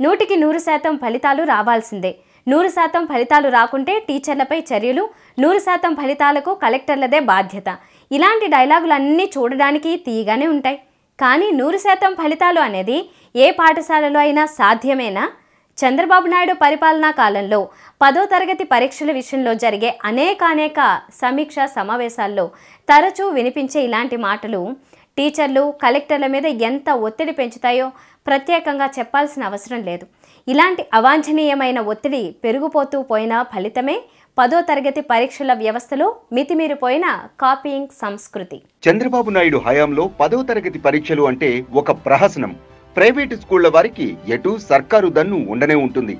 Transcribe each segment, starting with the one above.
నూటికి నూరు శాతం ఫలితాలు రావాల్సిందే. నూరు శాతం ఫలితాలు రాకుంటే టీచర్లపై చర్యలు నూరు శాతం ఫలితాలకు కలెక్టర్లదే బాధ్యత. ఇలాంటి డైలాగులన్నీ చూడడానికి తీయగానే ఉంటాయి. కానీ నూరు శాతం ఫలితాలు అనేది ఏ పాఠశాలలో అయినా సాధ్యమేనా? చంద్రబాబు నాయుడు పరిపాలనా కాలంలో పదో తరగతి పరీక్షల విషయంలో జరిగే అనేకానేక సమీక్ష సమావేశాల్లో తరచూ వినిపించే ఇలాంటి మాటలు టీచర్లు కలెక్టర్ల మీద ఎంత ఒత్తిడి పెంచుతాయో ప్రత్యేకంగా చెప్పాల్సిన అవసరం లేదు. ఇలాంటి అవాంఛనీయమైన ఒత్తిడి పెరిగిపోతూ పోయిన ఫలితమే పదో తరగతి పరీక్షల వ్యవస్థలో మితిమీరిపోయిన కాపీయింగ్ సంస్కృతి. చంద్రబాబు నాయుడు హయాంలో పదో తరగతి పరీక్షలు అంటే ఒక ప్రహసనం. ప్రైవేటు స్కూళ్ళ వారికి ఎటు సర్కారు దన్ను ఉండనే ఉంటుంది.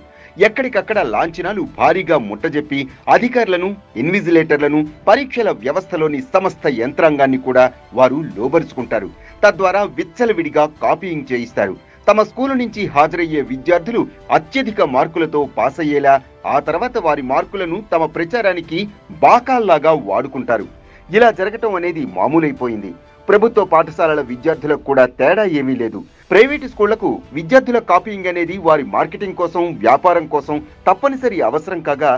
ఎక్కడికక్కడ లాంఛనాలు భారీగా ముట్టజెప్పి అధికారులను ఇన్విజిలేటర్లను పరీక్షల వ్యవస్థలోని సమస్త యంత్రాంగాన్ని కూడా వారు లోబరుచుకుంటారు. తద్వారా విచ్చలవిడిగా కాపీయింగ్ చేయిస్తారు. తమ స్కూలు నుంచి హాజరయ్యే విద్యార్థులు అత్యధిక మార్కులతో పాస్ అయ్యేలా ఆ తర్వాత వారి మార్కులను తమ ప్రచారానికి బాకాల్లాగా వాడుకుంటారు. ఇలా జరగటం అనేది మామూలైపోయింది. ప్రభుత్వ పాఠశాలల విద్యార్థులకు కూడా తేడా ఏమీ లేదు. ప్రైవేటు స్కూళ్ళకు విద్యార్థుల కాపీయింగ్ అనేది వారి మార్కెటింగ్ కోసం వ్యాపారం కోసం తప్పనిసరి అవసరం కాగా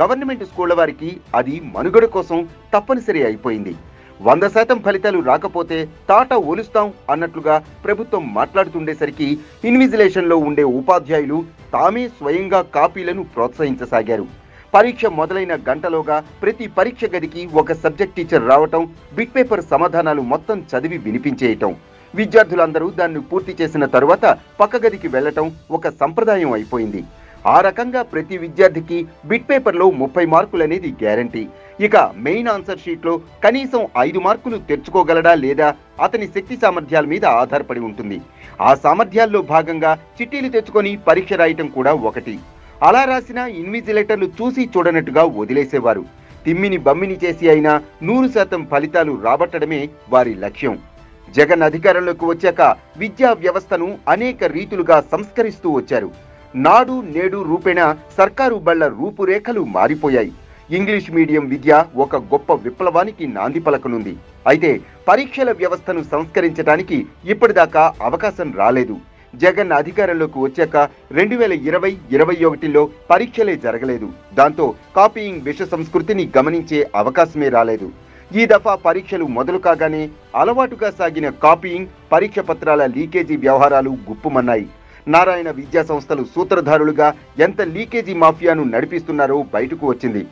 గవర్నమెంట్ స్కూళ్ళ వారికి అది మనుగడ కోసం తప్పనిసరి అయిపోయింది. వంద శాతం ఫలితాలు రాకపోతే తాట ఒలుస్తాం అన్నట్లుగా ప్రభుత్వం మాట్లాడుతుండేసరికి ఇన్విజిలేషన్లో ఉండే ఉపాధ్యాయులు తామే స్వయంగా కాపీలను ప్రోత్సహించసాగారు. పరీక్ష మొదలైన గంటలోగా ప్రతి పరీక్ష గదికి ఒక సబ్జెక్ట్ టీచర్ రావటం బిట్ పేపర్ సమాధానాలు మొత్తం చదివి వినిపించేయటం. విద్యార్థులందరూ దాన్ని పూర్తి చేసిన తరువాత పక్క గదికి వెళ్ళటం ఒక సంప్రదాయం అయిపోయింది. ఆ రకంగా ప్రతి విద్యార్థికి బిట్ పేపర్లో ముప్పై మార్కులు అనేది గ్యారంటీ. ఇక మెయిన్ ఆన్సర్ షీట్లో కనీసం ఐదు మార్కులు తెచ్చుకోగలడా లేదా అతని శక్తి సామర్థ్యాల మీద ఆధారపడి ఉంటుంది. ఆ సామర్థ్యాల్లో భాగంగా చిట్టీలు తెచ్చుకొని పరీక్ష రాయటం కూడా ఒకటి. అలా రాసిన ఇన్విజిలేటర్లు చూసి చూడనట్టుగా వదిలేసేవారు. తిమ్మిని బమ్మిని చేసి అయినా నూరు శాతం ఫలితాలు రాబట్టడమే వారి లక్ష్యం. జగన్ అధికారంలోకి వచ్చాక విద్యా వ్యవస్థను అనేక రీతులుగా సంస్కరిస్తూ వచ్చారు. నాడు నేడు రూపేణ సర్కారు బళ్ళ రూపురేఖలు మారిపోయాయి. ఇంగ్లీష్ మీడియం విద్య ఒక గొప్ప విప్లవానికి నాంది పలకనుంది. అయితే పరీక్షల వ్యవస్థను సంస్కరించడానికి ఇప్పటిదాకా అవకాశం రాలేదు. జగన్ అధికారంలోకి వచ్చాక రెండు వేల ఇరవై ఇరవై ఒకటిలో పరీక్షలే జరగలేదు. దాంతో కాపీయింగ్ విష సంస్కృతిని గమనించే అవకాశమే రాలేదు. ఈ దఫా పరీక్షలు మొదలు కాగానే అలవాటుగా సాగిన కాపీయింగ్ పరీక్ష పత్రాల లీకేజీ వ్యవహారాలు గుప్పుమన్నాయి. నారాయణ విద్యా సంస్థలు సూత్రధారులుగా ఎంత లీకేజీ మాఫియాను నడిపిస్తున్నారో బయటకు వచ్చింది.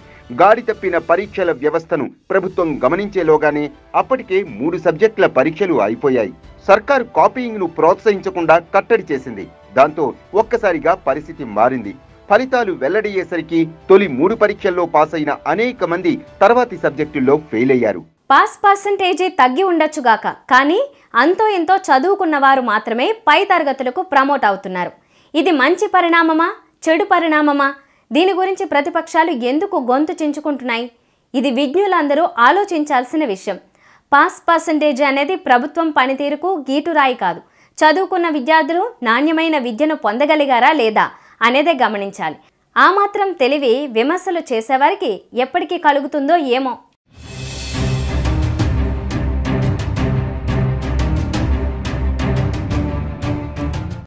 గాడి తప్పిన పరీక్షల వ్యవస్థను ప్రభుత్వం గమనించేలోగానే అప్పటికే మూడు సబ్జెక్టుల పరీక్షలు అయిపోయాయి. సర్కారు కాపీయింగ్ను ప్రోత్సహించకుండా కట్టడి చేసింది. దాంతో ఒక్కసారిగా పరిస్థితి మారింది. ఫలితాలు వెల్లడయ్యేసరికి తొలి మూడు పరీక్షల్లో పాస్ అయిన అనేక మంది తర్వాతి సబ్జెక్టుల్లో ఫెయిల్ అయ్యారు పాస్ పర్సంటేజీ తగ్గి ఉండొచ్చుగాక కానీ అంతో ఎంతో చదువుకున్న వారు మాత్రమే పై తరగతులకు ప్రమోట్ అవుతున్నారు. ఇది మంచి పరిణామమా? చెడు పరిణామమా? దీని గురించి ప్రతిపక్షాలు ఎందుకు గొంతు చించుకుంటున్నాయి? ఇది విజ్ఞులందరూ ఆలోచించాల్సిన విషయం. పాస్ పర్సంటేజ్ అనేది ప్రభుత్వం పనితీరుకు గీటురాయి కాదు. చదువుకున్న విద్యార్థులు నాణ్యమైన విద్యను పొందగలిగారా లేదా అనేదే గమనించాలి. ఆ మాత్రం తెలివి విమర్శలు చేసేవారికి ఎప్పటికీ కలుగుతుందో ఏమో.